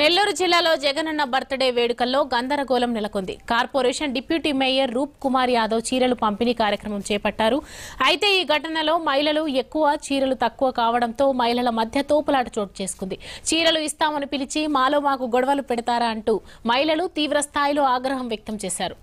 నెల్లూరు జిల్లాలో జగనన్న బర్త్డే వేడుకల్లో గందరగోళం నెలకొంది. Corporation deputy mayor Roop Kumar Yadav చీరలు పంపిణీ కార్యక్రమం చేపట్టారు. అయితే ఈ ఘటనలో మహిళలు ఎక్కువ చీరలు తక్కువ కావడంతో మహిళల మధ్య తోపులాట చోటు చేసుకుంది. చీరలు ఇస్తామని పిలిచి మాలో మాకు గొడవలు పెడతారా అంటూ మహిళలు తీవ్ర స్థాయిలో ఆగ్రహం వ్యక్తం చేశారు.